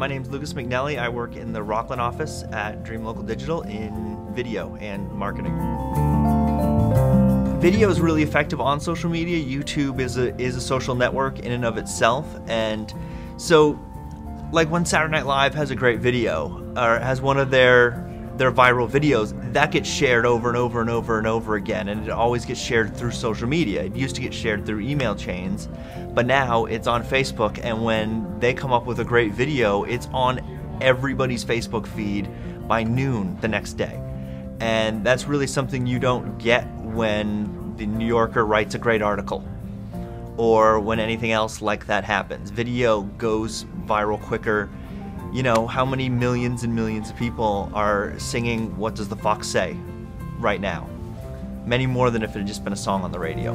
My name is Lucas McNelly. I work in the Rockland office at Dream Local Digital in video and marketing. Video is really effective on social media. YouTube is a, is a social network in and of itself. And so, like when Saturday Night Live has a great video or has one of their their viral videos, that gets shared over and over and over and over again, and it always gets shared through social media. It used to get shared through email chains, but now it's on Facebook, and when they come up with a great video, it's on everybody's Facebook feed by noon the next day. And that's really something you don't get when the New Yorker writes a great article or when anything else like that happens. Video goes viral quicker you know, how many millions and millions of people are singing What Does the Fox Say right now? Many more than if it had just been a song on the radio.